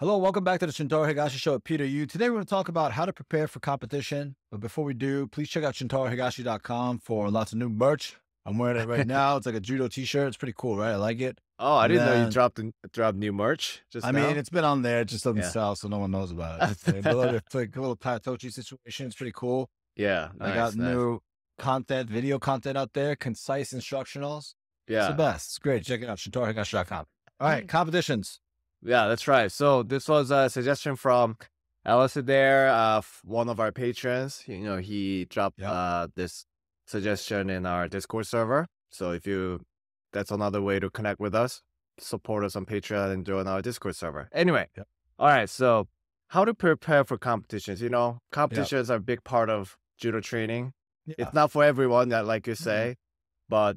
Hello, welcome back to the Shintaro Higashi Show with Peter Yu. Today we're going to talk about how to prepare for competition. But before we do, please check out shintarohigashi.com for lots of new merch. I'm wearing it right now. It's like a judo t-shirt. It's pretty cool, right? I like it. Oh, I And didn't know you dropped dropped new merch. Just I now? mean, it's been on there. It just doesn't Yeah. sell, so no one knows about it. It's, a little, it's like a little Tatochi situation. It's pretty cool. yeah, I got nice. new content, video content out there, concise instructionals. Yeah, it's the best. It's great. Check it out, shintarohigashi.com. All right, competitions. Yeah, that's right. So this was a suggestion from Alice Adair, uh, one of our patrons. You know, he dropped Yeah. uh this suggestion in our Discord server. So if you, that's another way to connect with us. Support us on Patreon and join our Discord server. Anyway, Yep. all right. So how to prepare for competitions? You know, competitions are a big part of judo training. Yeah. It's not for everyone, that like you Mhm. say, but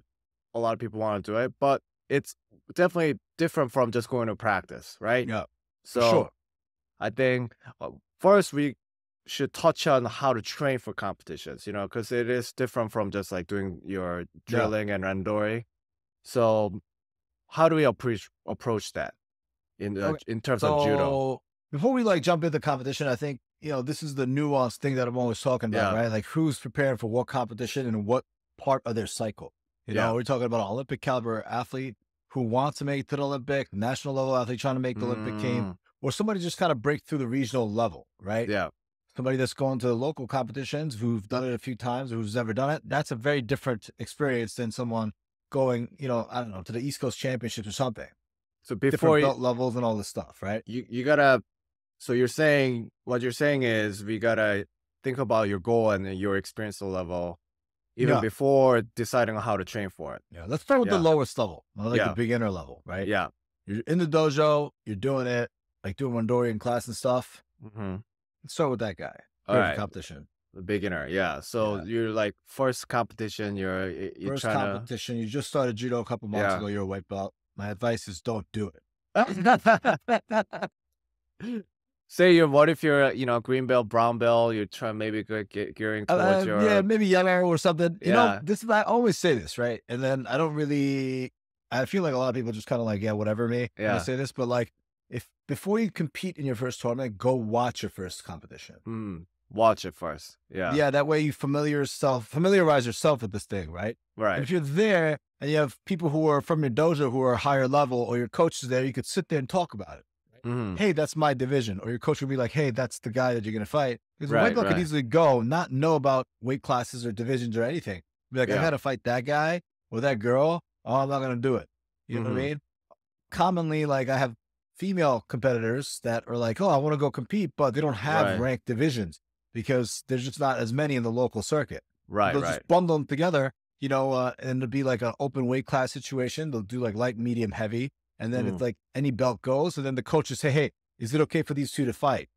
a lot of people want to do it. But it's definitely different from just going to practice, right? Yeah, So sure. I think uh, first we should touch on how to train for competitions, you know, because it is different from just like doing your drilling and randori. So how do we approach approach that in uh, Okay, in terms of judo? Before we like jump into competition, I think you know this is the nuanced thing that I'm always talking about, Yeah. right? Like who's preparing for what competition and what part of their cycle. You Yeah. know, we're talking about an Olympic caliber athlete who wants to make it to the Olympic, national level athlete trying to make the Olympic team, Mm, or somebody just kind of break through the regional level, right? Yeah, Somebody that's going to the local competitions who've done it a few times or who's never done it. That's a very different experience than someone going, you know, I don't know, to the East Coast Championships or something. so Different before you, belt levels and all this stuff, right? you you gotta so you're saying what you're saying is we gotta think about your goal and your experience level even Yeah. before deciding on how to train for it Yeah, let's start with the Yeah. lowest level, like Yeah. the beginner level, right? yeah You're in the dojo, you're doing it, like doing Randori in class and stuff. Mm-hmm. Let's start with that guy. all right competition. the beginner yeah so you're like first competition you're you're First competition, you just started judo a couple months ago, you're a white belt. My advice is don't do it. say you're what if you're you know green belt brown belt you're trying maybe get gearing towards Uh, your yeah, maybe yellow or something. You know, this is I always say this, right? And then I don't really I feel like a lot of people just kind of like, yeah, whatever me. when I Yeah. say this, but like if before you compete in your first tournament, go watch your first competition. Hmm, watch it first yeah Yeah, that way you familiar yourself, familiarize yourself with this thing, right? Right if you're there and you have people who are from your dojo who are higher level or your coach is there, you could sit there and talk about it. Mhm. Hey, that's my division. Or your coach would be like, hey, that's the guy that you're going to fight. Because a white Right, belt could easily go, not know about weight classes or divisions or anything. Be like, I Yeah. got to fight that guy or that girl. Oh, I'm not going to do it. You know what I Mhm. mean? Commonly, like I have female competitors that are like, oh, I want to go compete, but they don't have Right. ranked divisions because there's just not as many in the local circuit right they'll right just bundle them together, you know, uh, and it'll be like an open weight class situation. They'll do like light, medium, heavy, and then Mm. it's like any belt goes, and then the coaches say, "Hey, is it okay for these two to fight?"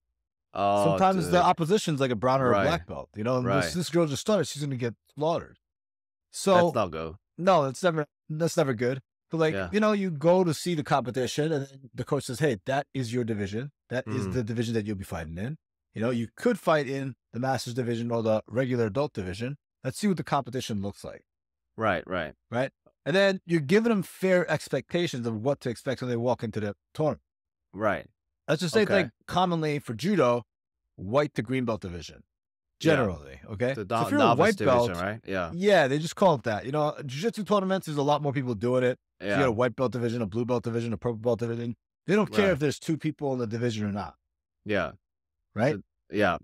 oh, Sometimes to- the opposition's like a brown or a black belt, you know. and Right. This, this girl just started; she's gonna get slaughtered. So that's not good no, that's never that's never good. But like Yeah. you know, you go to see the competition, and the coach says, "Hey, that is your division. That is Mhm. the division that you'll be fighting in. You know, you could fight in the masters division or the regular adult division. Let's see what the competition looks like." right right right? And then you're giving them fair expectations of what to expect when they walk into the tournament. right Let's just say, Okay. like, commonly for judo, white to green belt division, Yeah. generally. Okay. the So if you're a white division belt, right yeah yeah, they just call it that. You know, jiu-jitsu tournaments, there's a lot more people doing it. If you got a white belt division, a blue belt division, a purple belt division. They don't care Right. if there's two people in the division or not, yeah right? yeah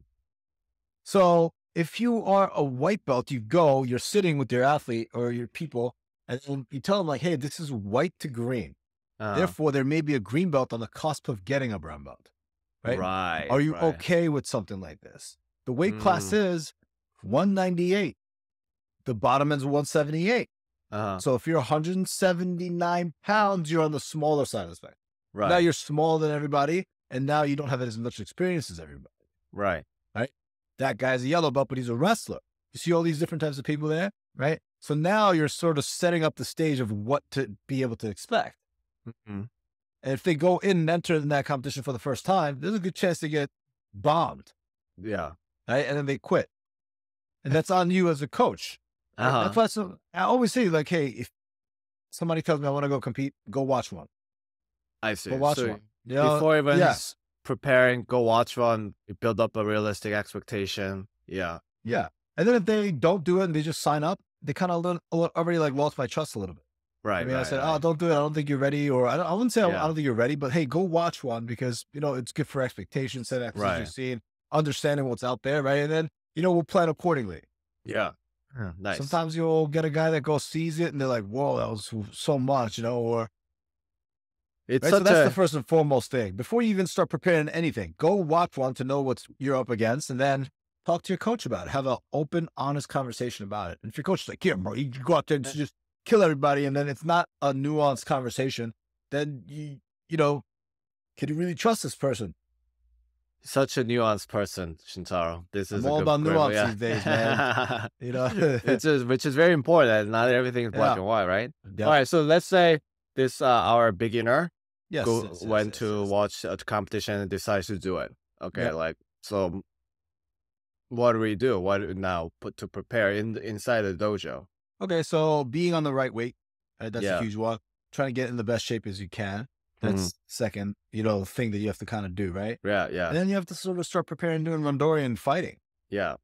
So if you are a white belt, you go, you're sitting with your athlete or your people, and then you tell them like, "Hey, this is white to green." uh, Therefore, there may be a green belt on the cusp of getting a brown belt. Right? right Are you right. okay with something like this? The weight class is 198. The bottom is 178. uh-huh. So if you're 179 pounds, you're on the smaller side of the spectrum. right Now you're smaller than everybody, and now you don't have as much experience as everybody. Right. Right That guy's a yellow belt, but he's a wrestler. You see all these different types of people there, right? So now you're sort of setting up the stage of what to be able to expect. Mhm. And if they go in and enter in that competition for the first time, there's a good chance they get bombed, yeah right? And then they quit. And that's on you as a coach. uh-huh That's why so, I always say, like, hey, if somebody tells me I want to go compete, go watch one. I see Go watch so one. You know, before even yeah. preparing, go watch one, you build up a realistic expectation. Yeah. Yeah. And then if they don't do it and they just sign up, they kind of already like lost my trust a little bit. Right. I mean, right, I said, oh, right. "Oh, don't do it. I don't think you're ready," or I, don't, I wouldn't say I- I don't think you're ready, but hey, go watch one because you know it's good for expectations, set expectations Right. you're seeing, understanding what's out there, right? And then you know we'll plan accordingly. yeah. Nice. Sometimes you'll get a guy that goes sees it and they're like, "Whoa, that was so much," you know, or it's right? So that's a the first and foremost thing. Before you even start preparing anything, go watch one to know what you're up against, and then talk to your coach about it. Have an open, honest conversation about it. And if your coach is like, yeah, bro, you go out there and just kill everybody," and then it's not a nuanced conversation, then you you know, can you really trust this person? such a nuanced person, Shintaro. This is all good about nuance yeah. these days, man. You know, which is which is very important. Not everything is black Yeah. and white, right? Yeah. All right. So let's say this uh, our beginner yes, go yes, yes, went to watch a competition and decides to do it. Okay, like so. What do we do? What do we now put to prepare in inside the dojo? Okay, so being on the right weight, uh, that's Yeah. a huge one. Trying to get in the best shape as you can. That's Mhm. second, you know, thing that you have to kind of do, right? Yeah, yeah, And then you have to sort of start preparing doing Randori and fighting, yeah,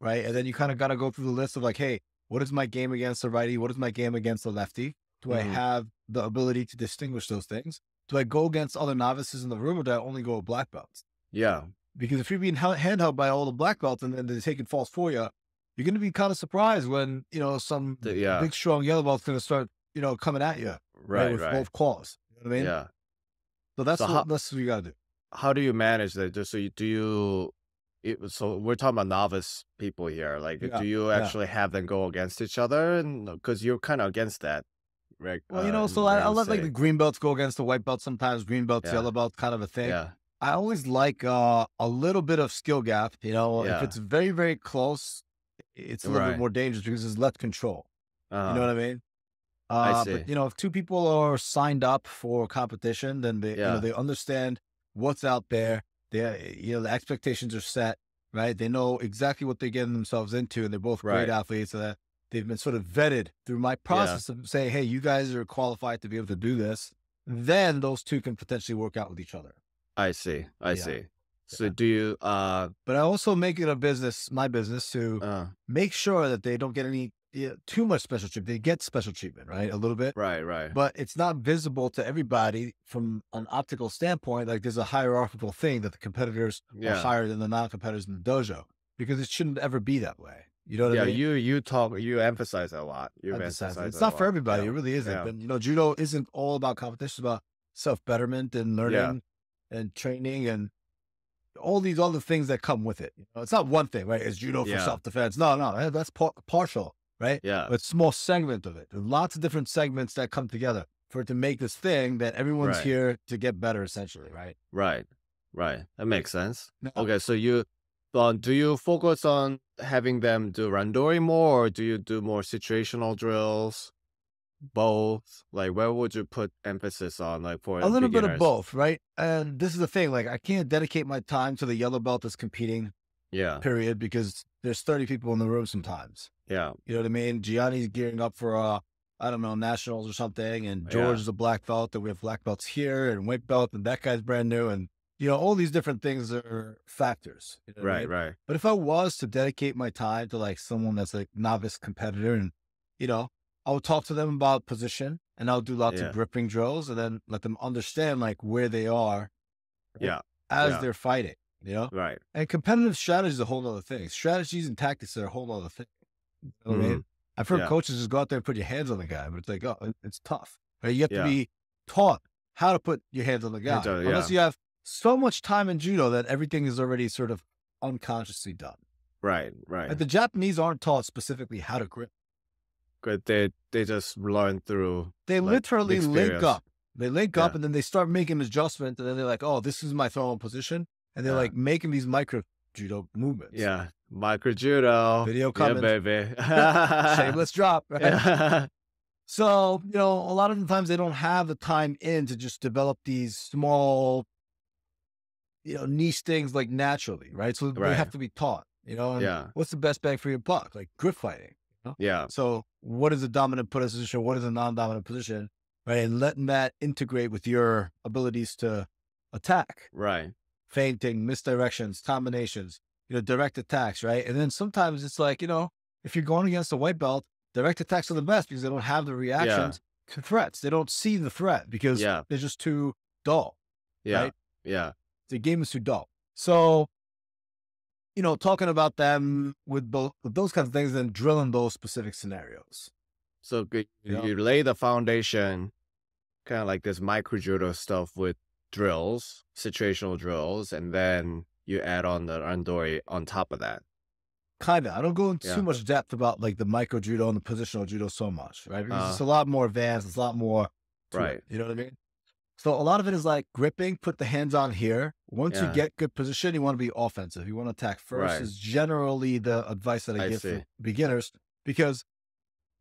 right? And then you kind of got to go through the list of like, hey, what is my game against the righty? What is my game against the lefty? Do I Mhm. have the ability to distinguish those things? Do I go against other novices in the room or do I only go with black belts? yeah, Because if you're being held- handheld by all the black belts and then they're taking falls for you, you're going to be kind of surprised when, you know, some yeah. big, strong yellow belt's going to start, you know, coming at you right, with right. both claws. You know what I mean? Yeah. So that's So what, how- that's what you got to do. How do you manage that? So you do you. It, so we're talking about novice people here. Like, Yeah, do you yeah. actually have them go against each other? And because you're kind of against that, right? Well, you uh, know, in so I, I let like the green belts go against the white belts sometimes, green belts, Yeah. yellow belts, kind of a thing. Yeah, I always like uh, a little bit of skill gap. You know, Yeah. if it's very, very close, it's a little Right. bit more dangerous because there's less control. uh, You know what I mean? I Uh, see. But you know, if two people are signed up for competition, then they, you know, they understand what's out there. They, you know, the expectations are set, right? They know exactly what they're getting themselves into, and they're both Right. great athletes. So that they've been sort of vetted through my process of saying, "Hey, you guys are qualified to be able to do this." Then those two can potentially work out with each other. I see. I Yeah. see. So Yeah. do you? Uh, But I also make it a business, my business, to uh, make sure that they don't get any yeah, too much special treatment. They get special treatment, right? A little bit. right, right. but it's not visible to everybody from an optical standpoint. Like there's a hierarchical thing that the competitors are higher than the non-competitors in the dojo because it shouldn't ever be that way. You know what yeah, I mean? you you talk you emphasize that a lot. You Emphasize it. emphasize It's not for everybody. Yeah. It really isn't. Yeah. But you know, judo isn't all about competition. It's about self betterment and learning and training and all these other things that come with it. You know, it's not one thing, right? It's judo for Yeah. self defense. No, no, eh, that's par- partial, right? Yeah, But it's a small segment of it. There's lots of different segments that come together for it to make this thing that everyone's Right. here to get better, essentially, right? right, right. That makes sense. No. Okay, so you, uh, do you focus on having them do randori more, or do you do more situational drills? Both. Like, where would you put emphasis on? Like for A little bit of both, right? And this is the thing, like I can't dedicate my time to the yellow belt that's competing, Yeah, period, because there's 30 people in the room sometimes. yeah, You know what I mean? Gianni's gearing up for uh I don't know, nationals or something, and Yeah. George is a black belt, and we have black belts here and white belt, and that guy's brand new, and you know, all these different things are factors. you know what I right, mean? right. But if I was to dedicate my time to like someone that's like novice competitor and, you know, I would talk to them about position and I'll do lots Yeah. of gripping drills and then let them understand like where they are right, Yeah, as yeah. they're fighting, you know? right. And competitive strategy is a whole other thing. Strategies and tactics are a whole other thing. You know what I mean? I've heard Mm-hmm. Yeah. coaches just go out there and put your hands on the guy, but it's like, oh, it's tough. Right? You have to be taught how to put your hands on the guy. On- Unless you have so much time in judo that everything is already sort of unconsciously done. Right, right. Like the Japanese aren't taught specifically how to grip. They they just learn through. They Like, literally link up. They link up and then they start making adjustments and then they're like, oh, this is my throwing position. And they're Yeah. like making these micro judo movements. Yeah, micro judo. Video yeah, coming. baby. Shameless drop. Right? Yeah. So, you know, a lot of the times they don't have the time in to just develop these small, you know, niche things like naturally, right? So they have to be taught, you know, and Yeah. what's the best bang for your buck? Like grip fighting. Yeah. So what is a dominant position? What is a non-dominant position? Right. And letting that integrate with your abilities to attack. Right. feinting, misdirections, combinations, you know, direct attacks, right? And then sometimes it's like, you know, if you're going against a white belt, direct attacks are the best because they don't have the reactions to threats. They don't see the threat because Yeah. they're just too dull. Yeah. Right? Yeah. The game is too dull. So, you know, talking about them with, both, with those kinds of things and drilling those specific scenarios. So good. Yeah. You lay the foundation, kind of like this micro judo stuff with drills, situational drills, and then you add on the randori on top of that. Kind of. I don't go into Yeah. too much depth about like the micro judo and the positional judo so much, right? Because Uh. it's a lot more advanced. It's a lot more. to it, Right. you know what I mean? So a lot of it is like gripping, put the hands on here. Once you get good position, you want to be offensive. You want to attack first Right. is generally the advice that I, I give see. for beginners because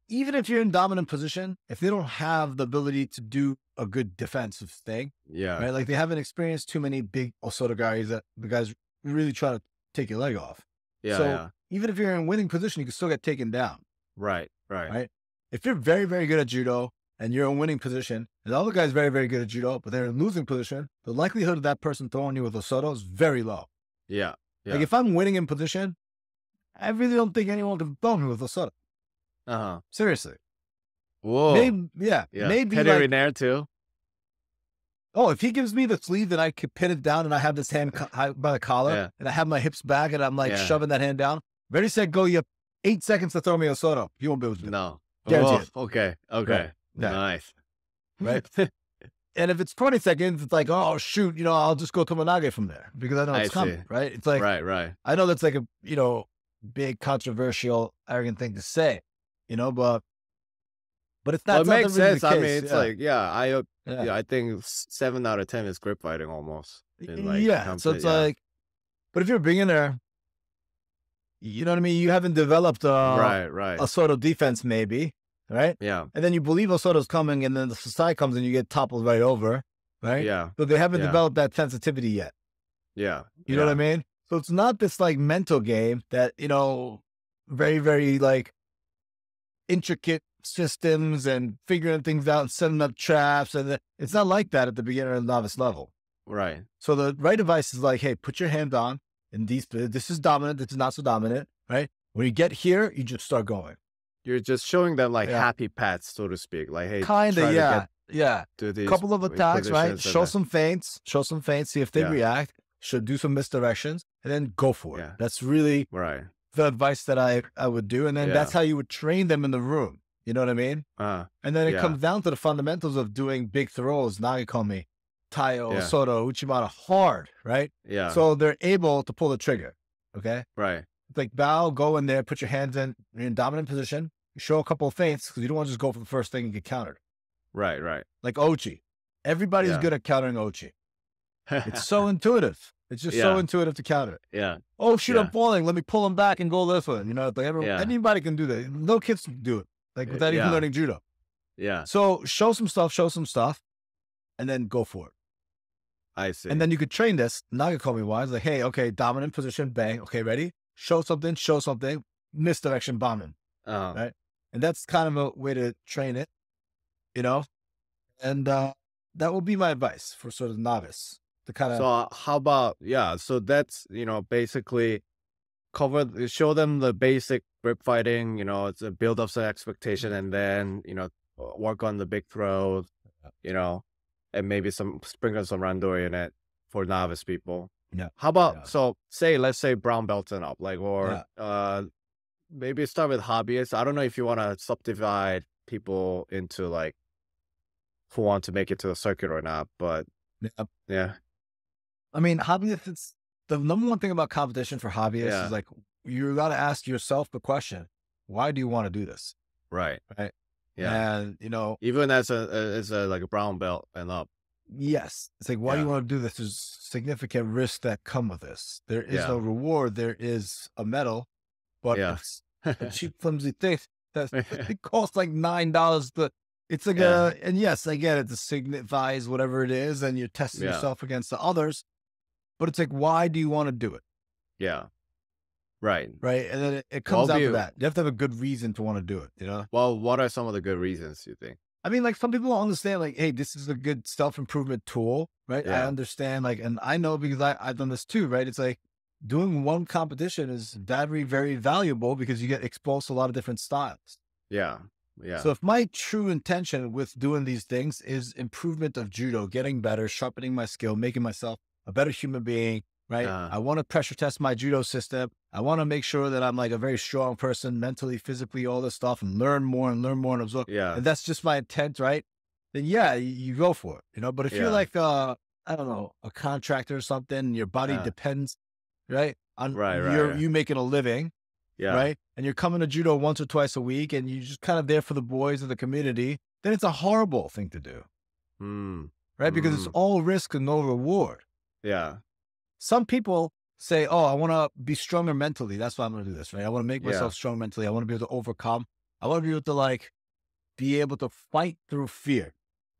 even if you're in dominant position, if they don't have the ability to do a good defensive thing, Yeah. right? Like they haven't experienced too many big Osoto guys that the guys really try to take your leg off. Yeah. so yeah. even if you're in winning position, you can still get taken down. Right. Right. Right. If you're very, very good at judo and you're in winning position, and the other guy's very, very good at judo, but they're in losing position, the likelihood of that person throwing you with a soto is very low. Yeah. Like if I'm winning in position, I really don't think anyone can throw me with a soto. Uh huh. Seriously. Whoa. Maybe, yeah, yeah. maybe Petty like, Riner too. oh, if he gives me the sleeve and I can pin it down and I have this hand by the collar Yeah. and I have my hips back and I'm like Yeah. shoving that hand down, ready, set, go. You have eight seconds to throw me a soto. You won't be able to do it. No. Guaranteed. Oh, okay. Okay. Yeah. Nice. Right. And if it's 20 seconds, it's like, oh, shoot, you know, I'll just go to Manage from there because I know I it's coming, see. right? It's like, right. Right. I know that's like a, you know, big, controversial, arrogant thing to say, you know, but, but it's Well, not, it it's makes sense. I mean, it's yeah. like, yeah, I, uh, yeah. yeah, I think seven out of ten is grip fighting almost. in, like, yeah. So it's yeah. like, but if you're a beginner, you know what I mean? You haven't developed a, right. Right. a sort of defense, maybe, right? yeah. And then you believe Osoto's coming and then the side comes and you get toppled right over, right? Yeah. But they haven't Yeah. developed that sensitivity yet. Yeah. You know what I mean? So it's not this like mental game that, you know, very, very like intricate systems and figuring things out and setting up traps. And the- it's not like that at the beginner and novice level. Right. So the right advice is like, hey, put your hand on and these, this is dominant. This is not so dominant, right? When you get here, you just start going. You're just showing them like Yeah. happy pats, so to speak. Like, hey, Kind of, yeah. Yeah. to these couple of attacks, right? Show some feints, show some feints, see if they Yeah. react, should do some misdirections, and then go for it. Yeah. That's really Right. the advice that I, I would do. And then that's how you would train them in the room. You know what I mean? Uh, And then it comes down to the fundamentals of doing big throws, Nagekomi, Tayo, Yeah. Soto, Uchimata hard, right? yeah. So they're able to pull the trigger. Okay. right. It's like bow, go in there, put your hands in, you're in dominant position, show a couple of feints because you don't want to just go for the first thing and get countered. Right. Right. Like Ouchi. Everybody's Yeah. good at countering Ouchi. It's so intuitive. It's just so intuitive to counter it. yeah. Oh shoot, I'm falling. Let me pull him back and go this way. You know, like everyone, Yeah. anybody can do that. No kids can do it. Like Uh, without even learning judo. Yeah. So show some stuff, show some stuff, and then go for it. I see. And then you could train this Nagekomi wise, like, hey, okay, dominant position, bang. Okay, ready? Show something, show something, misdirection bombing. uh, right? And that's kind of a way to train it, you know? And uh that will be my advice for sort of novice to kind of So uh, how about yeah? So that's you know basically cover show them the basic grip fighting. You know, it's a build up some expectation, and then you know work on the big throw. You know, and maybe some sprinkle some randori in it for novice people. Yeah. How about Yeah. so say let's say brown belt and up, like or uh maybe start with hobbyists. I don't know if you want to subdivide people into like who want to make it to the circuit or not, but Yeah. yeah, I mean, hobbyists, it's the number one thing about competition for hobbyists Yeah. is like, you got to ask yourself the question, why do you want to do this? right. Right. Yeah. And, you know, Even as a as a like a brown belt and up. Yes, it's like, why do you want to do this? There's significant risks that come with this. There is Yeah. no reward. There is a medal, but Yeah. it's a cheap, flimsy thing that it costs like $9 to, it's like Yeah. a, and yes, I get it. It signifies whatever it is, and you're testing Yeah. yourself against the others. But it's like, why do you want to do it? yeah. Right. right? And then it, it comes down be- to that. You have to have a good reason to want to do it, you know? Well, what are some of the good reasons you think? I mean, like some people don't understand, like, hey, this is a good self improvement tool, right? I understand, like, and I know because I, I've done this too, right? It's like doing one competition is very, very valuable because you get exposed to a lot of different styles. Yeah. Yeah. So if my true intention with doing these things is improvement of judo, getting better, sharpening my skill, making myself a better human being, right? Uh. I want to pressure test my judo system. I want to make sure that I'm like a very strong person, mentally, physically, all this stuff, and learn more and learn more and absorb. yeah. And that's just my intent, right? Then yeah, you, you go for it, you know. But if Yeah. you're like, uh, I don't know, a contractor or something, and your body Yeah. depends, right, on Right, right, you're, right. you making a living, Yeah. right? And you're coming to judo once or twice a week and you're just kind of there for the boys of the community, then it's a horrible thing to do, Mm. right? Because it's Mm. all risk and no reward. Yeah. Some people say, Oh, I want to be stronger mentally. That's why I'm going to do this, right? I want to make Yeah. myself strong mentally. I want to be able to overcome. I want to be able to like be able to fight through fear.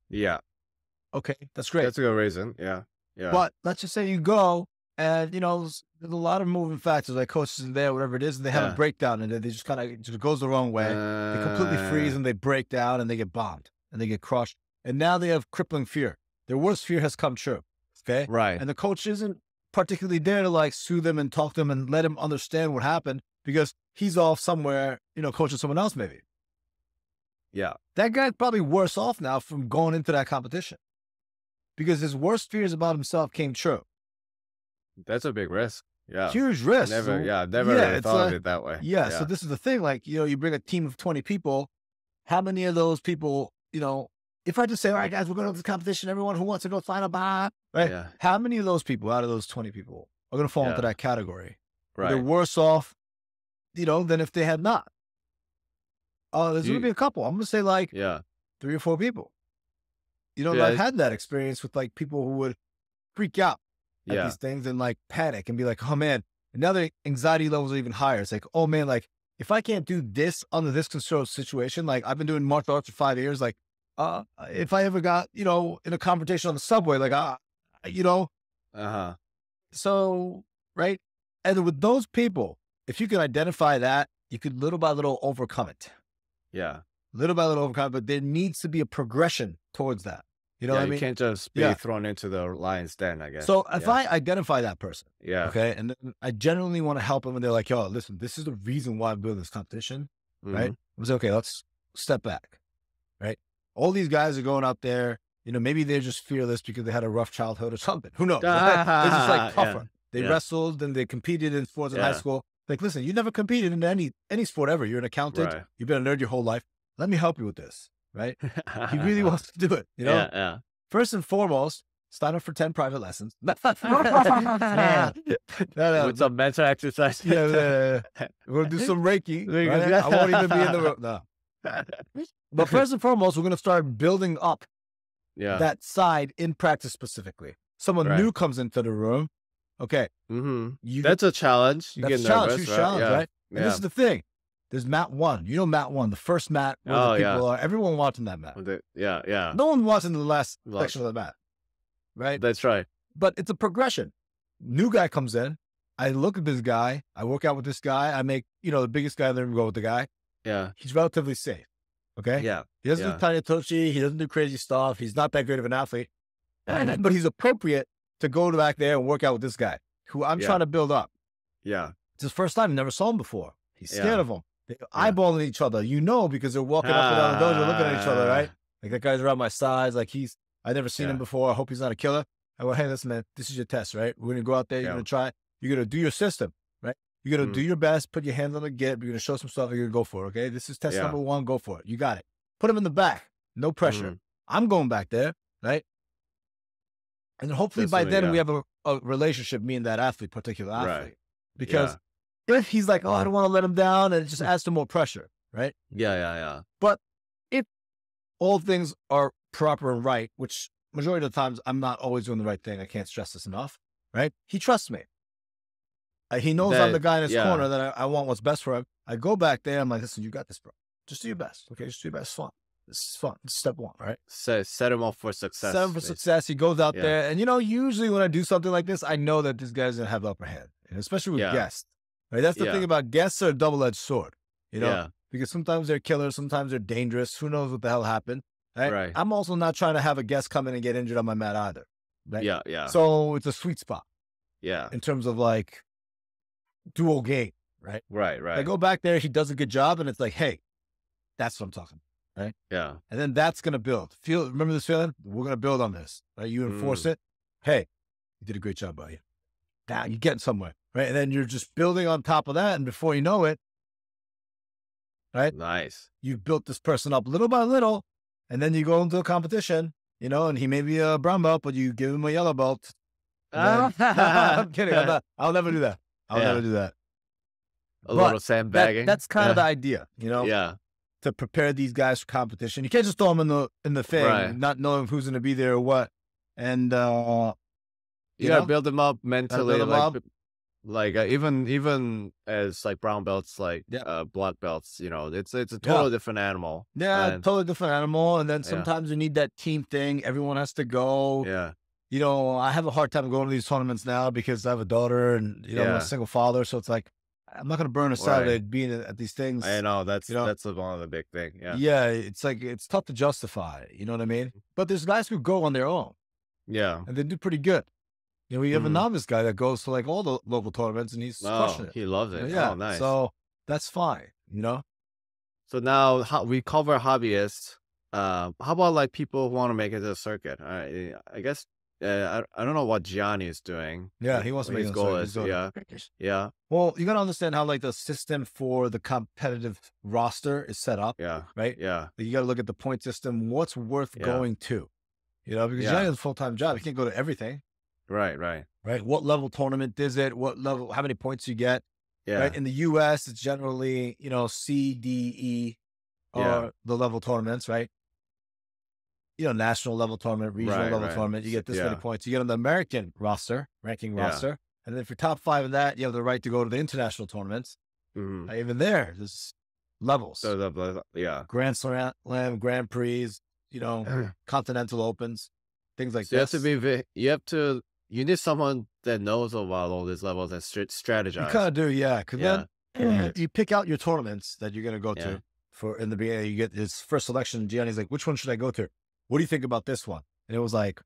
Yeah. Okay, that's great. That's a good reason. Yeah. Yeah. But let's just say you go and, you know, there's, there's a lot of moving factors, like coaches in there, whatever it is, and they have Yeah. a breakdown and they just kind of, it just goes the wrong way. They completely freeze Uh, and they break down and they get bombed and they get crushed. And now they have crippling fear. Their worst fear has come true. Okay. Right. And the coach isn't particularly there to like soothe them and talk to them and let him understand what happened because he's off somewhere, you know, coaching someone else maybe. Yeah. That guy's probably worse off now from going into that competition because his worst fears about himself came true. That's a big risk. Yeah. Huge risk. Never. So- Yeah. Never yeah, really thought of it that way. Yeah, So this is the thing. Like, you know, you bring a team of 20 people. How many of those people, you know, if I just say, all right, guys, we're going to this competition, everyone who wants to go sign up, ah, right? Yeah. How many of those people out of those 20 people are going to fall into that category? Right. They're worse off, you know, than if they had not. Uh, there's going to be a couple. I'm going to say like Yeah. three or four people. You know, Yeah, I've had that experience with like people who would freak out at Yeah. these things and like panic and be like, oh man, and now their anxiety levels are even higher. It's like, oh man, like if I can't do this under this controlled situation, like I've been doing martial arts for five years, like uh, if I ever got, you know, in a confrontation on the subway, like, uh, you know, Uh huh. so, right. And with those people, if you can identify that, you could little by little overcome it, Yeah. little by little overcome it. But there needs to be a progression towards that. You know yeah, what I you mean? can't just be Yeah. thrown into the lion's den, I guess. So if yeah. I identify that person, yeah. Okay. And then I genuinely want to help them. And they're like, yo, listen, this is the reason why I'm doing this competition. Right. Mhm. I was like, okay, let's step back. Right. All these guys are going up there. You know, maybe they're just fearless because they had a rough childhood or something. Who knows? They're just like Yeah, tougher. They yeah. wrestled and they competed in sports in high school. Like, listen, you never competed in any any sport ever. You're an accountant. Right. You've been a nerd your whole life. Let me help you with this. Right. He really wants to do it. You know, Yeah. Yeah. first and foremost, sign up for 10 private lessons. Man. No, no, With some mental exercise. yeah, yeah, yeah. We're gonna do some Reiki. There you go. right? I won't even be in the room. No. But first and foremost, we're gonna start building up yeah. that side in practice specifically. Someone Right. new comes into the room. Okay, hmm you That's a challenge. You that's get a challenge, nervous, right? challenge, yeah. right? And Yeah. this is the thing. There's mat one. You know mat one, the first mat where Oh, the yeah. people are. Everyone watching that mat. With the- yeah. Yeah. No one watching the last Love. section of the mat. Right? That's right. but it's a progression. New guy comes in. I look at this guy. I work out with this guy. I make, you know, the biggest guy in the room go with the guy. Yeah. He's relatively safe. Okay. Yeah. He doesn't yeah. do tiny touchy. He doesn't do crazy stuff. He's not that great of an athlete, but he's appropriate to go back there and work out with this guy who I'm Yeah. trying to build up. Yeah. It's his first time. Never saw him before. He's scared Yeah. of him. They're eyeballing each other. You know, because they're walking up and down the dojo looking at each other, right? Ah. Like that guy's around my size. Like he's, I've never seen him before. I hope he's not a killer. I go, hey, listen, man, this is your test, right? We're gonna go out there. You're gonna try. You're gonna do your system? You're gonna Mm. do your best. Put your hands on the get. You're gonna show some stuff. You're gonna go for it. Okay. This is test Yeah. number one. Go for it. You got it. Put him in the back. No pressure. Mhm. I'm going back there, right? And then hopefully That's by then yeah. we have a, a relationship, me and that athlete, particular Right. athlete, because if he's like, oh, I don't want to let him down, and it just adds to more pressure, right? Yeah. Yeah. Yeah. But if all things are proper and right, which majority of the times I'm not always doing the right thing. I can't stress this enough, right? He trusts me. Uh, he knows I'm the guy in his yeah. corner that I, I want what's best for him. I go back there. I'm like, listen, you got this, bro. Just do your best. Okay. Just do your best. It's fun. This is fun. Step one, right? Set set him up for success. Set him for basically. success. He goes out Yeah. there. And, you know, usually when I do something like this, I know that this guy's going to have the upper hand, and especially with Yeah. guests, right? That's the thing about guests are a double edged sword, you know? yeah. because sometimes they're killers, sometimes they're dangerous. Who knows what the hell happened? Right? Right. I'm also not trying to have a guest come in and get injured on my mat either. Right? Yeah, yeah, So it's a sweet spot yeah. in terms of like dual game, right? Right, right. I go back there, he does a good job, and it's like, hey, that's what I'm talking. about. Yeah, And then that's gonna build. Feel remember this feeling? We're gonna build on this. Right? You enforce Mm. it. Hey, you did a great job, buddy. Now you're getting somewhere. Right. And then you're just building on top of that. And before you know it, right, nice. you've built this person up little by little. And then you go into a competition, you know, and he may be a brown belt, but you give him a yellow belt. then- I'm kidding. I'm not, I'll never do that. I'll Yeah. never do that. A But little That, sandbagging. that's kind of the idea, you know, yeah, to prepare these guys for competition. You can't just throw them in the in the thing, Right. not knowing who's going to be there or what. And uh, you, you gotta know? build them up mentally, them like, up. like uh, even even as like brown belts, like Yeah. uh, black belts. You know, it's it's a Yeah. totally different animal. Yeah, And- totally different animal. And then Yeah. sometimes you need that team thing. Everyone has to go. Yeah, You know, I have a hard time going to these tournaments now because I have a daughter and you know I'm a single father. So it's like I'm not going to burn a Saturday being at these things. I know that's You know? that's one of the big thing. Yeah, yeah. it's like it's tough to justify. You know what I mean? But there's guys who go on their own yeah. and they do pretty good. You know, we have a Mhm. novice guy that goes to like all the local tournaments and he's Oh, crushing it. he loves it. Yeah, Oh, nice. So, that's fine. You know, So now we cover hobbyists. Uh, how about like people who want to make it to the circuit? I guess uh, I I don't know what Gianni is doing. yeah, he wants to what make his it goal is. Yeah, yeah, Well, you got to understand how like the system for the competitive roster is set up, yeah, right? yeah, You got to look at the point system. What's worth Yeah. going to? You know, because Yeah. Johnny has a full time job. He can't go to everything, right, right. right? What level tournament is it? What level? How many points you get? Yeah, Right? In the U.S., it's generally you know C, D, E, or Yeah. the level tournaments, right? You know, national level tournament, regional Right, level right. tournament. You get this many points. You get on the American roster, ranking Yeah. roster, and then if you're top five in that, you have the right to go to the international tournaments. mhm. Uh, Even there, there's levels. So the, the yeah. Grand Slam, Grand Prix, you know, Continental Opens, things like so you have to be you have to you need someone that knows about all these levels and you strategize. kind of do, yeah. Because Yeah. then you pick out your tournaments that you're going to go Yeah. to for in the beginning. You get this first selection. Gianni's like, which one should I go to? What do you think about this one? And it was like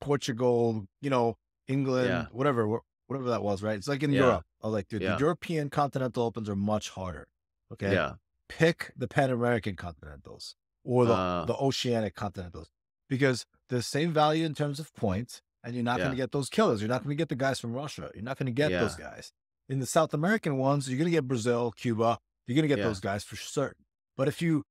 Portugal, you know, England, Yeah. whatever, whatever that was, right? It's like in Yeah. Europe. I was like, dude, Yeah. the European Continental Opens are much harder. Okay. Yeah, pick the Pan American Continentals or the, Uh. the Oceanic Continentals because the same value in terms of points, and you're not going to get those killers. You're not going to get the guys from Russia. You're not going to get those guys. In the South American ones, you're going to get Brazil, Cuba. You're going to get those guys for certain. But if you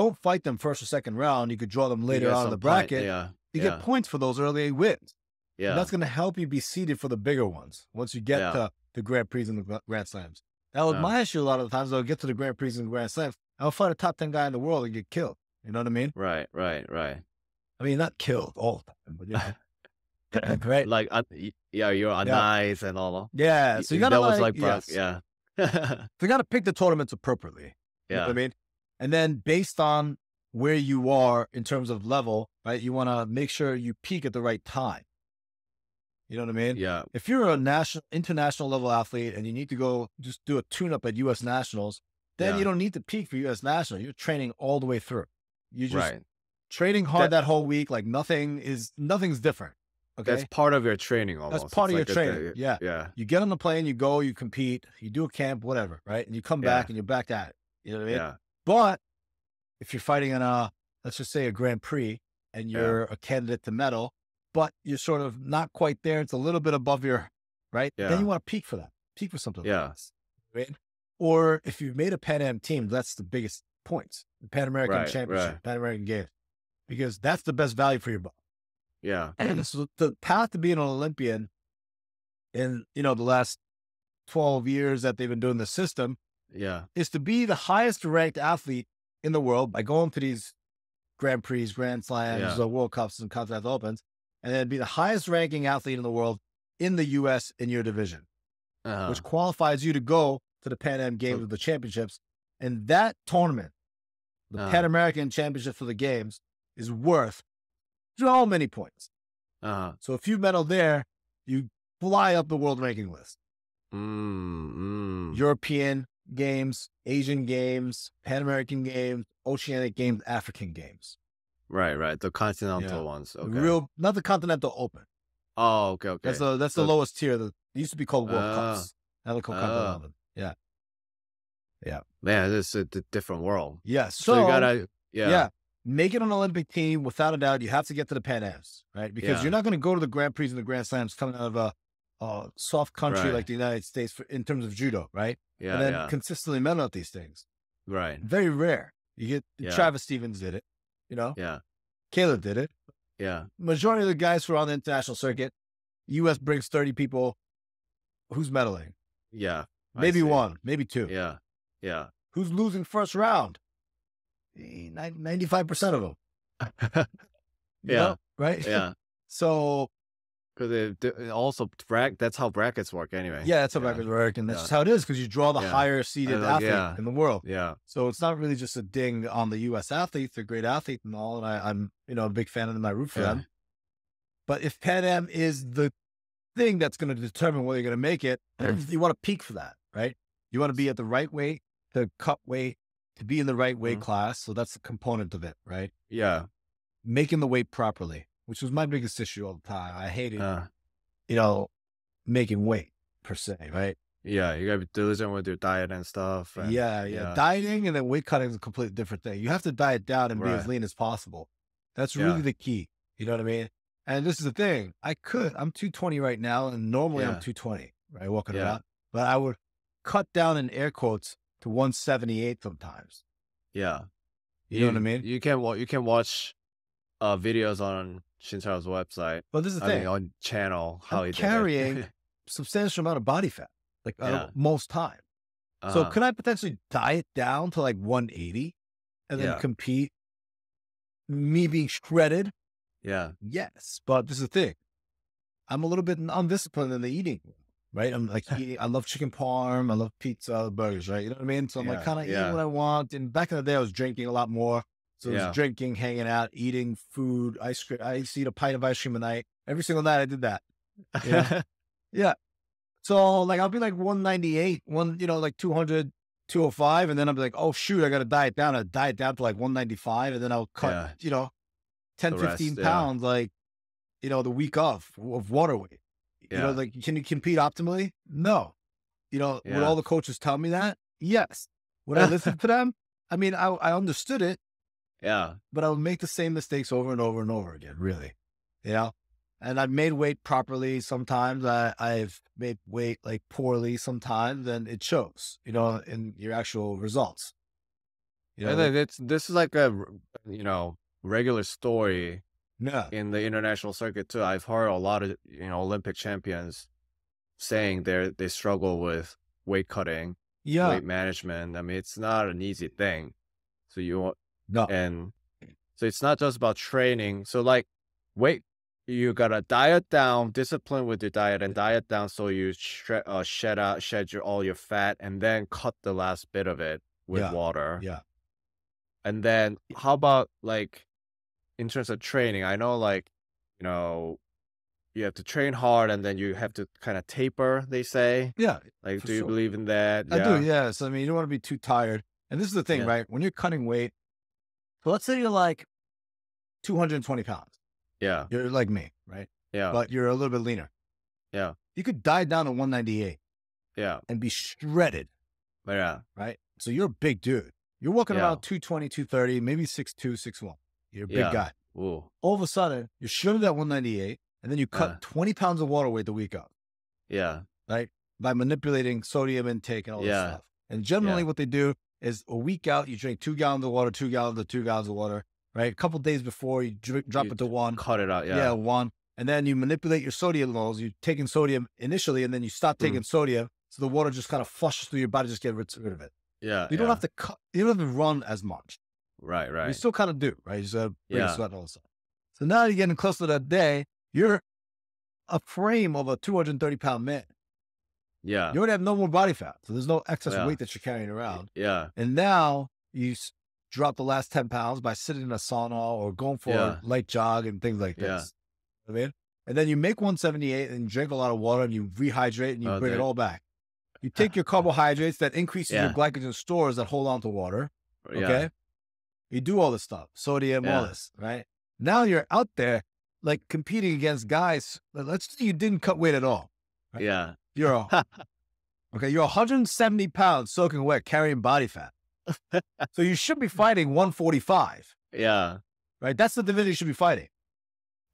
don't fight them first or second round, you could draw them later in some the point- bracket. Yeah, You yeah. get points for those early wins. yeah. And that's going to help you be seeded for the bigger ones once you get Yeah. to the Grand Prix and the Grand Slams. Now, with Yeah. my issue, a lot of the times, I'll get to the Grand Prix and Grand Slams. I'll fight a top 10 guy in the world and get killed. You know what I mean? right, right, right. I mean, not killed all the time, but you know. right? Like uh, yeah, you're on Yeah. nice and all. Yeah. So you got to that like, was like yes. yeah, So you got to pick the tournaments appropriately. You know yeah, what I mean? And then based on where you are in terms of level, right? You want to make sure you peak at the right time. You know what I mean? yeah, If you're a national, international level athlete and you need to go just do a tune up at US Nationals, then Yeah. you don't need to peak for US National. You're training all the way through. You just right. training hard That- that, whole week. Like nothing is, nothing's different. Okay. That's part of your training almost. part It's of your like a- training, yeah. yeah, you get on the plane, you go, you compete, you do a camp, whatever, right? And you come back Yeah. and you're back at it. You know what I mean? yeah, But if you're fighting in a, let's just say a Grand Prix and you're a candidate to medal, but you're sort of not quite there, it's a little bit above your, right? Yeah. Then you want to peak for that, peak for something Yeah. like this, right? Or if you've made a Pan Am team, that's the biggest points, the Pan American Right, Championship, right. Pan American Games, because that's the best value for your buck. yeah, And so the path to being an Olympian in, you know, the last 12 years that they've been doing the system yeah, is to be the highest ranked athlete in the world by going to these Grand Prix, Grand Slams, Yeah. the World Cups, and Continental Opens, and then be the highest ranking athlete in the world in the U.S. in your division, uh-huh. which qualifies you to go to the Pan Am Games So- of the championships. And that tournament, the Uh-huh. Pan American Championship for the Games, is worth so many points. uh-huh. So if you medal there, you fly up the world ranking list. Mm, mm. European games, Asian games, Pan American games, Oceanic games, African games. Right, right. The continental Yeah. ones. Okay. Real, not the Continental Open. oh, okay, okay. That's the that's the lowest tier. That used to be called World Ah. Cups. Now they're called Continental Ah. Open. Yeah. Man, this is a d- different world. Yes. So, So, you gotta, yeah, yeah. make it on an Olympic team without a doubt. You have to get to the Pan Ams, right? Because Yeah. you're not going to go to the Grand Prix and the Grand Slams coming out of a, a soft country Right. like the United States for, in terms of judo, right? yeah, and then yeah. consistently medal at these things. right. Very rare. You get Yeah. Travis Stevens did it, you know. Yeah, Caleb did it. yeah, Majority of the guys who are on the international circuit, U.S. brings 30 people. Who's medaling? yeah. Maybe one, maybe two. Yeah, yeah. Who's losing first round? Eh, 95% of them. Yeah. know, right? yeah. So Because also brack. That's how brackets work, anyway. yeah, that's how Yeah. brackets work, and that's Yeah. just how it is because you draw the Yeah. higher seeded like, athlete in the world. Yeah, So it's not really just a ding on the U.S. athletes; they're great athletes and all, and I, I'm you know a big fan of them. I root for them. But if Pan Am is the thing that's going to determine whether you're going to make it, you want to peak for that, right? You want to be at the right weight, the cut weight, to be in the right weight Mhm. class. So that's a component of it, right? yeah. Making the weight properly, which was my biggest issue all the time. I hated, Uh, you know, making weight per se, right? yeah. You gotta be diligent with your diet and stuff. and- yeah, yeah, yeah. Dieting and then weight cutting is a completely different thing. You have to diet down and be as lean as possible. That's Yeah. really the key. You know what I mean? And this is the thing. I could. I'm 220 right now, and normally I'm 220, right? Walking Yeah. around. But I would cut down in air quotes to 178 sometimes. yeah. You, know what I mean? You can wa- you can watch uh videos on Shintaro's website. but this is the I thing. mean, on channel how I'm he carrying substantial amount of body fat, like uh, most time. So Uh-huh. could I potentially diet down to like 180 and then Yeah. compete? Me being shredded, yeah, Yes, but this is the thing. I'm a little bit undisciplined in the eating, right? I'm like, eating, I love chicken parm, I love pizza, burgers, right? You know what I mean? So I'm like, kind of yeah. eating what I want. And back in the day, I was drinking a lot more. So it was drinking, hanging out, eating food, ice cream. I used to eat a pint of ice cream a night. Every single night, I did that. Yeah. Yeah. So like, I'll be like 198, one, you know, like 200, 205. And then I'll be like, oh, shoot, I got to diet down. I diet down to like 195. And then I'll cut, Yeah. you know, 10, rest, 15 yeah. pounds, like, you know, the week of, of water weight. You know, like, can you compete optimally? No. You know, would all the coaches tell me that? Yes. Would I listen to them? I mean, I, I understood it, yeah, but I would make the same mistakes over and over and over again, really. You know? And I've made weight properly sometimes. I, I've made weight like poorly sometimes, and it shows, you know, in your actual results. You know, and it's this is like a, you know regular story yeah. in the international circuit too. I've heard a lot of you know Olympic champions saying they they struggle with weight cutting, Yeah. weight management. I mean, it's not an easy thing. So you No. and so it's not just about training. So like weight, you gotta diet down, discipline with your diet, and diet down so you shred uh, shed out shed your all your fat, and then cut the last bit of it with Yeah. water. Yeah. And then how about like in terms of training? I know like, you know, you have to train hard and then you have to kind of taper, they say. Yeah. Like, do you sure. believe in that? I do, yes. I mean, you don't want to be too tired. And this is the thing, Yeah. right? When you're cutting weight, so let's say you're like 220 pounds. Yeah. You're like me, right? Yeah. But you're a little bit leaner. Yeah. You could diet down to 198 yeah. and be shredded, Yeah. right? So you're a big dude. You're walking Yeah. around 220, 230, maybe 6'2, 6'1. You're a big Yeah. guy. Ooh. All of a sudden, you're shredded at 198, and then you cut Yeah. 20 pounds of water weight the week up, Yeah. right? By manipulating sodium intake and all this stuff. And generally, Yeah. what they do is a week out, you drink two gallons of water, two gallons of two gallons of water, right? A couple days before, you drink, drop You it to one. Cut it out. Yeah. Yeah. one. And then you manipulate your sodium levels. You're taking sodium initially, and then you stop Mm. taking sodium. So the water just kind of flushes through your body, just get rid, rid of it. Yeah. You don't have to cut, you don't have to run as much. Right. Right. You still kind of do, right? You just Yeah. sweat all time. So now you're getting close to that day. You're a frame of a 230 pound man. Yeah. You already have no more body fat. So there's no excess Yeah. weight that you're carrying around. Yeah. And now you s- drop the last 10 pounds by sitting in a sauna or going for Yeah. a light jog and things like this. Yeah. I mean, and then you make 178 and drink a lot of water and you rehydrate and you Oh, bring it all back. You take your carbohydrates that increases your glycogen stores that hold on to water. Okay. You do all this stuff, sodium, all this, right? Now you're out there like competing against guys. let- Let's say you didn't cut weight at all. Right. Yeah. You're a, okay. You're 170 pounds soaking wet, carrying body fat. so you should be fighting 145, Yeah. right? That's the division you should be fighting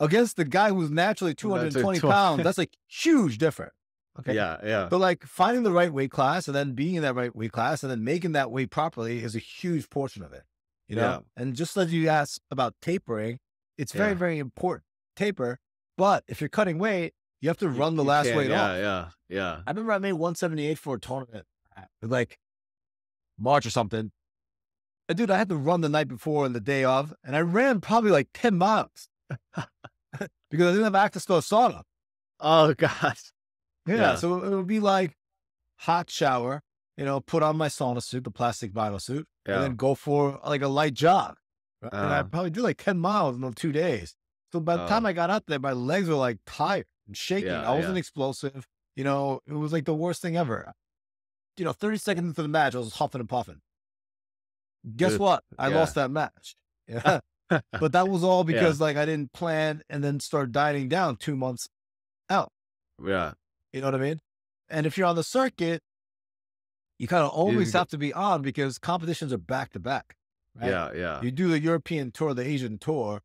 against the guy who's naturally 220 12. pounds. That's a huge difference. Okay. Yeah. Yeah. But like finding the right weight class and then being in that right weight class and then making that weight properly is a huge portion of it. You know? Yeah. And just as you asked about tapering, it's very, Yeah. very important. Taper. But if you're cutting weight, you have to You- run the last can't- weight yeah, off. Yeah. Yeah. I remember I made 178 for a tournament, uh, like March or something. And dude, I had to run the night before and the day of, and I ran probably like 10 miles because I didn't have access to a sauna. Oh gosh. Yeah, Yeah. So it would be like hot shower, you know, put on my sauna suit, the plastic vinyl suit, and then go for like a light jog. right? and I Uh. probably did like 10 miles in two days. So by the time Oh. I got out there, my legs were like tired and shaking. Yeah, I wasn't yeah. explosive. You know, it was like the worst thing ever. You know, 30 seconds into the match, I was huffing and puffing. Guess Good. what? I Yeah. lost that match. Yeah. but that was all because like I didn't plan and then start dieting down two months out. Yeah. you know what I mean? And if you're on the circuit, you kind of always have to be on because competitions are back to back. Right? Yeah. Yeah. You do the European tour, the Asian tour.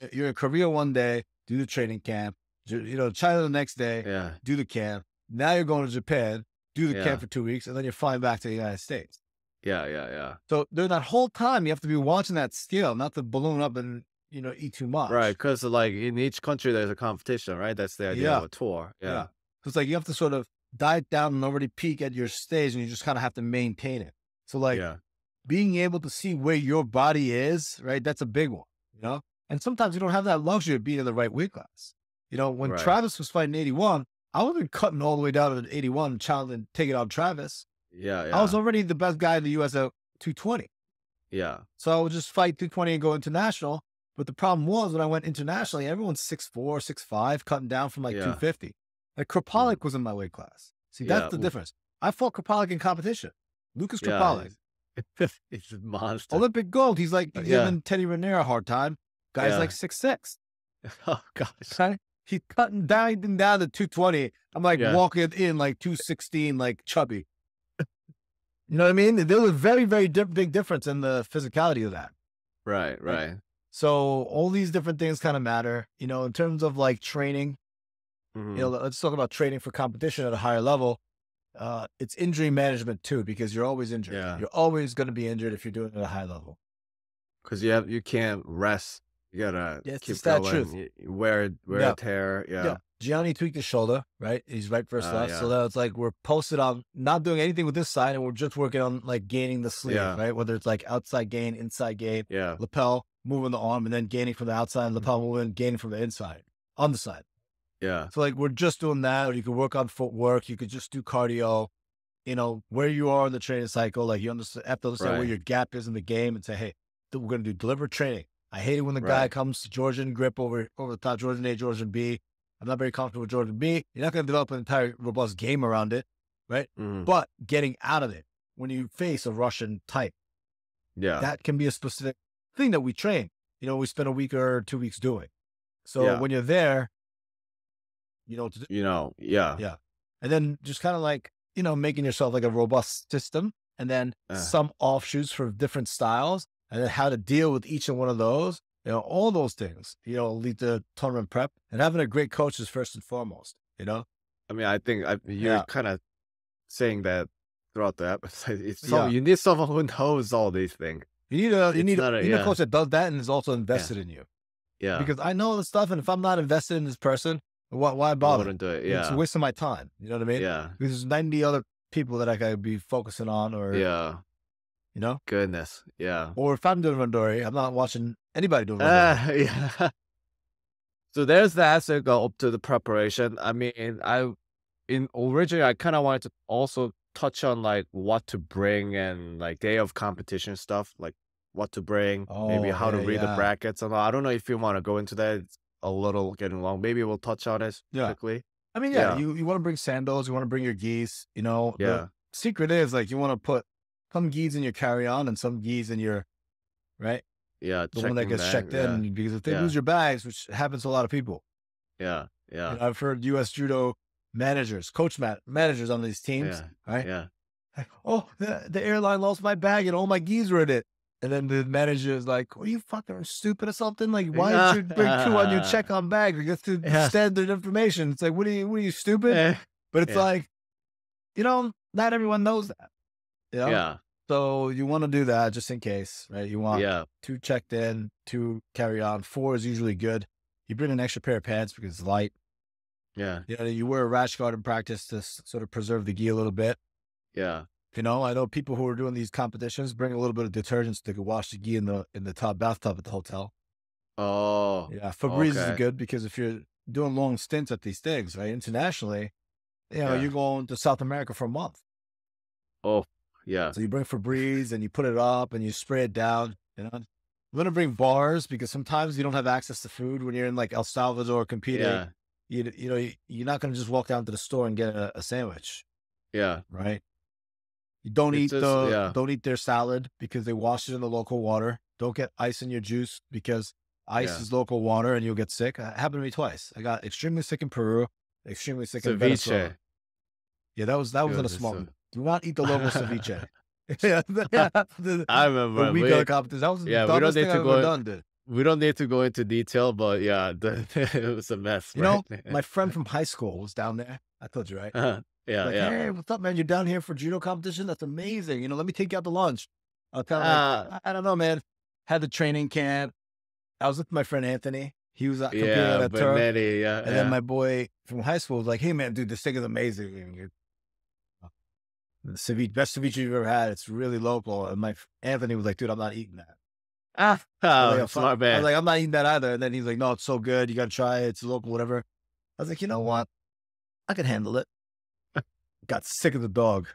Eh, you're in Korea one day, do the training camp. You know, China the next day, Yeah. do the camp. Now you're going to Japan, do the Yeah. camp for two weeks, and then you're flying back to the United States. Yeah. Yeah. Yeah. So during that whole time, you have to be watching that scale, not to balloon up and you know eat too much. Right. Because like in each country there's a competition, right? That's the idea Yeah. of a tour. Yeah. Yeah. So it's like you have to sort of diet down and already peak at your stage, and you just kind of have to maintain it. So like yeah. being able to see where your body is, right? That's a big one, you know? And sometimes you don't have that luxury of being in the right weight class. You know, when Right. Travis was fighting 81, I wasn't cutting all the way down to 81, challenging, taking on Travis. Yeah. Yeah. I was already the best guy in the US at 220. yeah. So I would just fight 220 and go international. But the problem was when I went internationally, everyone's 6'4, 6'5, cutting down from like Yeah. 250. Like Krpálek was in my weight class. See, that's Yeah, the difference. I fought Krpálek in competition. Lucas Krpálek. It's a monster. Olympic gold. He's like Uh, he's giving Teddy Riner a hard time. Guy's like six six. oh gosh. Okay? He's cutting down down to two twenty. I'm like Yeah. walking in like two sixteen, like chubby. you know what I mean? There's a very very di- big difference in the physicality of that. Right. Right. So all these different things kind of matter. You know, in terms of like training. Mhm. You know, let's talk about training for competition at a higher level. Uh, it's injury management too, because you're always injured. Yeah. You're always going to be injured if you're doing it at a high level. Because you have you can't rest. You gotta it's keep that going. truth. You- you wear wear Yeah. a tear. Yeah. Yeah. Gianni tweaked his shoulder, right? He's right versus Uh, left. So yeah. now it's like we're posted on not doing anything with this side and we're just working on like gaining the sleeve, Yeah. right? Whether it's like outside gain, inside gain, Yeah. lapel, moving the arm, and then gaining from the outside, Mm-hmm. lapel moving, gaining from the inside, on the side. Yeah. So like we're just doing that, or you could work on footwork, you could just do cardio, you know, where you are in the training cycle. Like you understand, have to understand where your gap is in the game and say, hey, we're going to do deliberate training. I hate it when the guy comes to Georgian grip over over the top, Georgian A, Georgian B. I'm not very comfortable with Georgian B. You're not going to develop an entire robust game around it, Mhm. but getting out of it when you face a Russian type, Yeah. that can be a specific thing that we train. You know, we spend a week or two weeks doing. So Yeah. when you're there, you know, to do. you know. Yeah. Yeah. and then just kind of like you know making yourself like a robust system and then Uh. some offshoots for different styles and then how to deal with each and one of those you know all those things you know lead to tournament prep and having a great coach is first and foremost you know I mean, I think I, you're Yeah. kind of saying that throughout the episode. It's so, Yeah. you need someone who knows all these things. you need a you It's need, a, a- you need a coach that does that and is also invested in you Yeah. because i know the stuff and if i'm not invested in this person why, why I bother wouldn't do it. it's a Yeah. waste of my time you know what i mean Yeah. because there's 90 other people that i could be focusing on or Yeah. You know Goodness. Yeah. or if i'm doing randori i'm not watching anybody doing randori. Uh, yeah. So there's that. So go up to the preparation. I mean, I in originally I kind of wanted to also touch on like what to bring and like day of competition stuff, like what to bring, maybe Oh, how to yeah, read the brackets and all. I don't know if you want to go into that. It's a little getting long. Maybe we'll touch on it Yeah. quickly. I mean, yeah, Yeah. you, you want to bring sandals, you want to bring your gis, you know. the Yeah. secret is like you want to put some gis in your carry on and some gis in your, right? yeah, the one that gets bag, checked yeah, in because if they yeah. lose your bags, which happens to a lot of people, Yeah, yeah, you know, I've heard U.S. judo managers, coach ma- managers on these teams, yeah, right? yeah. Like, oh, the, the airline lost my bag and all my gis were in it. And then the manager is like, "Are you fucking stupid or something? Like, why did you bring two on your check on bag? Because the Yeah. standard information. It's like, what are you, what are you stupid? Eh, But it's like, you know, not everyone knows that. Know? yeah, So you want to do that just in case, right? You want yeah, two checked in, two carry on. Four is usually good. You bring an extra pair of pants because it's light. yeah, You know, you wear a rash guard in practice to sort of preserve the gi a little bit. yeah, You know, I know people who are doing these competitions bring a little bit of detergent so they can wash the gi in the in the tub bathtub at the hotel. Oh, Yeah, Febreze is good because if you're doing long stints at these things, right, internationally, you know, Yeah. you're going to South America for a month. oh, yeah, So you bring Febreze and you put it up and you spray it down. You know, I'm gonna bring bars because sometimes you don't have access to food when you're in like El Salvador competing. yeah, You you know you- you're not gonna just walk down to the store and get a, a sandwich, yeah, right? You don't It's eat just- the yeah. don't eat their salad because they wash it in the local water. Don't get ice in your juice because ice Yeah. is local water and you'll get sick. It happened to me twice. I got extremely sick in Peru, extremely sick in Venezuela. Yeah, that was that was in a small. so- Do not eat the local ceviche. yeah, the- I remember. we- of the competition. That was yeah, we don't need to I've go done, dude. we don't need to go into detail, but yeah, the, it was a mess. You know, my friend from high school was down there. I told you, right? Uh-huh. yeah, like, yeah. hey, what's up, man? You're down here for judo competition? That's amazing. You know, let me take you out to lunch. I was kind of Ah. like, I I don't know, man. Had the training camp. I was with my friend Anthony. He was out competing yeah, at turf. Benetti, yeah, And yeah. then my boy from high school was like, hey, man, dude, this thing is amazing. And you- The ceviche, best ceviche you've ever had. It's really local. And my Anthony was like, dude, I'm not eating that. ah, oh, like, smart I was man. like, I'm not eating that either. And then he's like, no, it's so good. You got to try it. It's local, whatever. I was like, you know what? I can handle it. Got sick of the dog.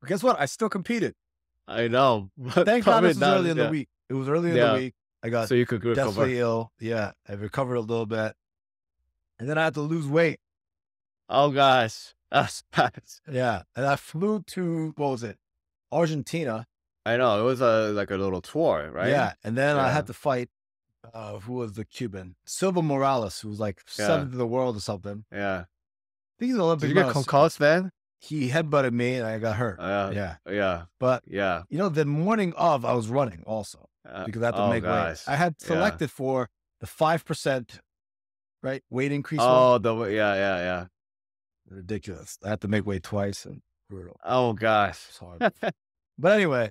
But guess what? I still competed. I know. Thank God this was early in yeah. the week. It was early in Yeah. the week. I got So you could recover. deathly ill. Yeah. I recovered a little bit. And then I had to lose weight. Oh gosh. Yeah. And I flew to, what was it? Argentina. I know it was a like a little tour, right? Yeah. And then I had to fight, uh, who was the Cuban? Silva Morales, who was like Yeah. seventh in the world or something. yeah. I think he's an Olympic Did you get concussed then? He headbutted me and I got hurt. Uh, yeah. yeah, But, yeah. you know, the morning of, I was running also Uh, because I had to oh, make weight. I had Yeah. selected for the 5%, right? Weight increase. Oh, the yeah, yeah, yeah. Ridiculous. I had to make weight twice and brutal. Oh gosh. It's hard. but anyway,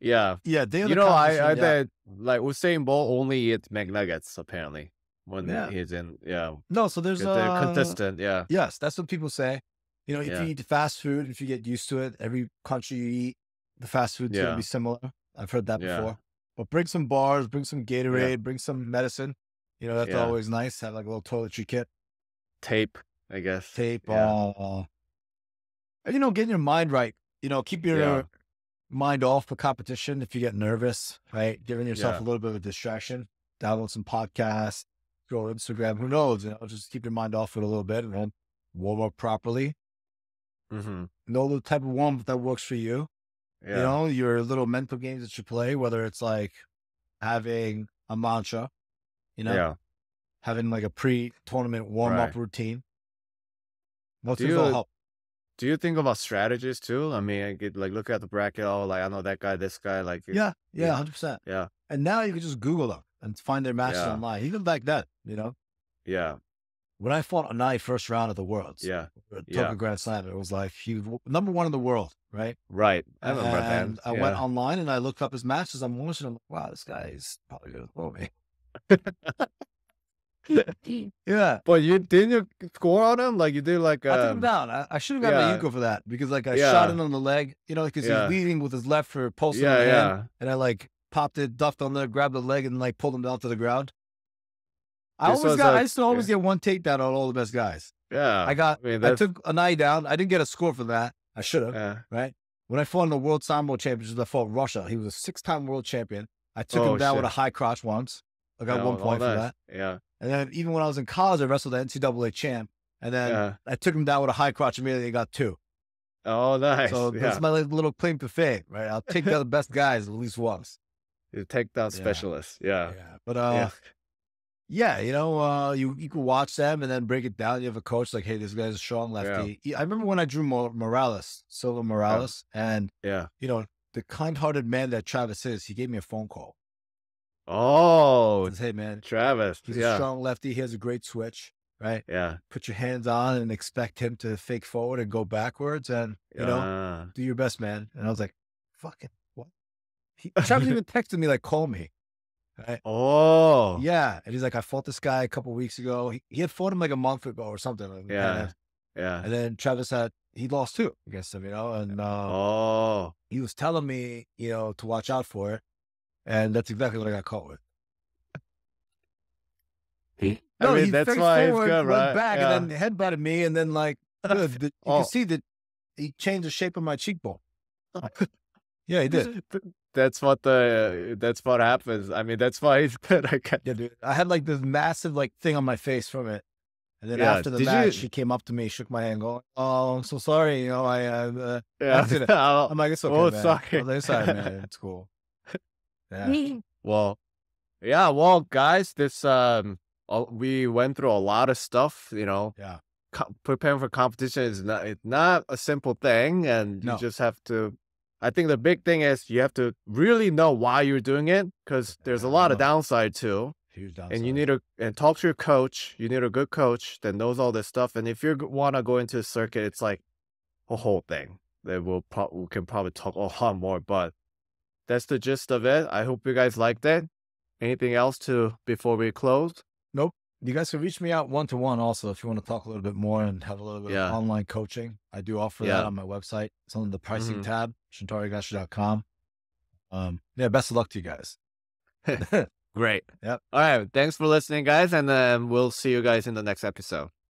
Yeah. yeah, You know, I I competition, yeah. bet like Usain Bolt only eats McNuggets apparently when Yeah. he's in. Yeah, No, so there's they're uh, consistent. Yeah, Yes, that's what people say. You know, if Yeah. you eat fast food, if you get used to it, every country you eat, the fast food's Yeah. gonna be similar. I've heard that before. But bring some bars, bring some Gatorade, bring some medicine. You know, that's always nice. Have like a little toiletry kit, tape. I guess. tape. Yeah. And, you know, getting your mind right. You know, keep your Yeah. mind off the competition if you get nervous, right? Giving yourself Yeah. a little bit of a distraction. Download some podcasts, go on Instagram. Who knows? You know, just keep your mind off it a little bit and then warm up properly. Mm-hmm. know the type of warm up that works for you. Yeah. You know, your little mental games that you play, whether it's like having a mantra, you know, yeah. having like a pre tournament warm up Right. routine. Those Do things all you- help. Do you think about strategies too? I mean, I get like look at the bracket. Oh, like I know that guy, this guy. Like Yeah, yeah, yeah. 100%. Yeah. And now you can just Google them and find their matches Yeah. online. Even back then, you know, yeah, when I fought Anai first round of the Worlds, yeah. Uh, yeah. Tokyo Grand Slam, it was like he was number one in the world, right? Right. I remember and that. I yeah. went online and I looked up his matches. I'm watching. I'm like, wow, this guy is probably to throw me. yeah. But you didn't you score on him? Like you did like I took him um, down. I, I should have gotten yeah. a Yuko for that because like I shot him on the leg, you know, because Yeah. he's leading with his left for posting yeah, the hand, yeah. and I like popped it, duffed on there, grabbed the leg, and like pulled him down to the ground. I This always was got. a- I used to always get one takedown on all the best guys. Yeah. I got. I mean, I took Anai down. I didn't get a score for that. I should have. yeah. Right when I fought in the World Sambo Championships, I fought Russia. He was a six-time world champion. I took Oh, him down with a high crotch once. I got Yeah, one point for that. Yeah. And then even when I was in college, I wrestled the NCAA champ. And then Yeah. I took him down with a high crotch immediately and got two. Oh, nice. So yeah. that's my little claim to fame, right? I'll take down the best guys at least once. The takedown Yeah. specialists. Yeah. Yeah. But uh, yeah, you know, uh, you you can watch them and then break it down. You have a coach like, hey, this guy's a strong lefty. I remember when I drew Mo- Morales, Silva Morales, and Yeah. you know the kind-hearted man that Travis is. He gave me a phone call. Oh, hey, man, Travis. he's a strong lefty. He has a great switch. Right, Yeah. put your hands on and expect him to fake forward and go backwards, and you know, Ah. do your best, man. And I was like, fucking what? He, Travis even texted me like, call me. Right? Oh. Yeah. And he's like, I fought this guy a couple weeks ago. He, he had fought him like a month ago or something. and- Yeah. And, Yeah. and then Travis had, he lost too against him, you know, and uh, Oh. he was telling me, you know, to watch out for it. And that's exactly what I got caught with. I No, mean, he that's why forward, good, went right? back Yeah. and then headbutted me. And then, like, the- you Oh. can see that he changed the shape of my cheekbone. yeah, he did. That's what the that's what happens. I mean, that's why it's good. I can Yeah, dude. I had like this massive like thing on my face from it. And then Yeah, after the did you- match, he came up to me, shook my hand, going, "Oh, I'm so sorry. You know, I." Uh, Yeah. I'll- I'm like, "It's okay, Oh, man." sorry. I like, "It's all right, man. It's cool." Yeah. well, yeah. Well, guys, this um, we went through a lot of stuff. You know, Yeah. co- preparing for competition is not it's not a simple thing, and No. you just have to. I think the big thing is you have to really know why you're doing it because there's a lot of downside too. Huge downside. and you need to and talk to your coach. You need a good coach that knows all this stuff. And if you want to go into a circuit, it's like a whole thing that we'll pro- we can probably talk a lot more. But that's the gist of it. I hope you guys liked it. Anything else to before we close? Nope. You guys can reach me out one to one also if you want to talk a little bit more and have a little bit Yeah. of online coaching. I do offer Yeah. that on my website. It's on the pricing Mhm. tab, shintarohigashi.com. Um, yeah, best of luck to you guys. Great. Yep. All right. Thanks for listening, guys, and um, we'll see you guys in the next episode.